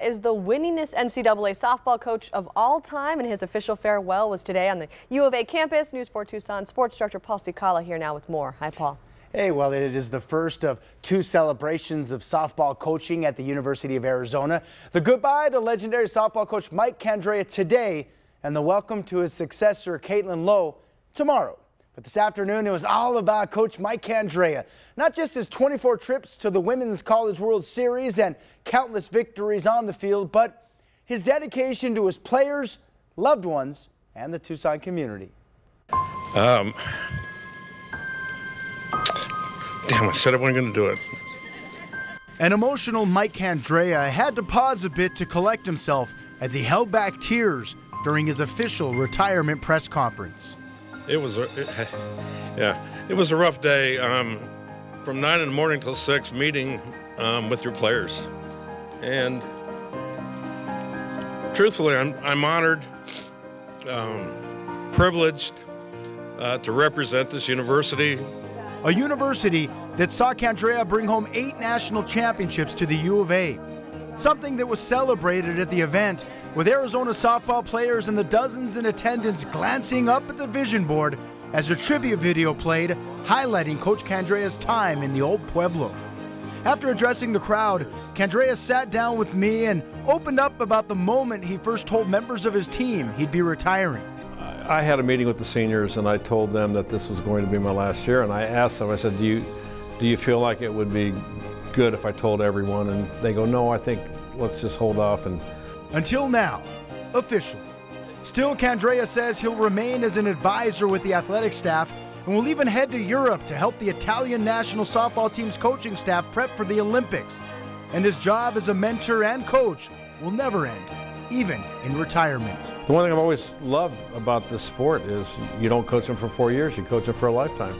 is the winningest NCAA softball coach of all time, and his official farewell was today on the U of A campus. News 4 Tucson sports director Paul Cicala here now with more. Hi, Paul. Hey, well, it is the first of two celebrations of softball coaching at the University of Arizona. The goodbye to legendary softball coach Mike Candrea today, and the welcome to his successor, Caitlin Lowe, tomorrow. But this afternoon, it was all about Coach Mike Candrea. Not just his 24 trips to the Women's College World Series and countless victories on the field, but his dedication to his players, loved ones, and the Tucson community. Um, damn, I said I wasn't going to do it. An emotional Mike Candrea had to pause a bit to collect himself as he held back tears during his official retirement press conference it was a, it, yeah, it was a rough day. Um, from nine in the morning till six, meeting um, with your players, and truthfully, I'm I'm honored, um, privileged uh, to represent this university. A university that saw Candrea bring home eight national championships to the U of A something that was celebrated at the event with Arizona softball players and the dozens in attendance glancing up at the vision board as a tribute video played highlighting Coach Candrea's time in the old Pueblo. After addressing the crowd, Candrea sat down with me and opened up about the moment he first told members of his team he'd be retiring. I had a meeting with the seniors and I told them that this was going to be my last year and I asked them, I said, do you, do you feel like it would be good if I told everyone. And they go, no, I think let's just hold off. And until now, officially. Still, Candrea says he'll remain as an advisor with the athletic staff and will even head to Europe to help the Italian national softball team's coaching staff prep for the Olympics. And his job as a mentor and coach will never end, even in retirement. The one thing I've always loved about this sport is you don't coach them for four years, you coach them for a lifetime.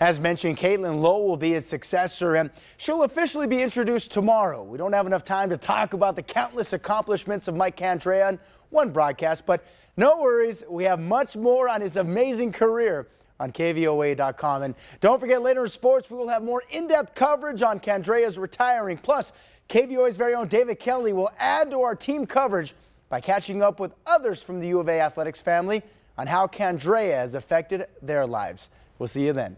As mentioned, Caitlin Lowe will be his successor, and she'll officially be introduced tomorrow. We don't have enough time to talk about the countless accomplishments of Mike Candrea on one broadcast, but no worries, we have much more on his amazing career on KVOA.com. And don't forget, later in sports, we will have more in-depth coverage on Candrea's retiring. Plus, KVOA's very own David Kelly will add to our team coverage by catching up with others from the U of A athletics family on how Candrea has affected their lives. We'll see you then.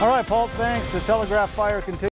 All right, Paul, thanks. The Telegraph Fire continues.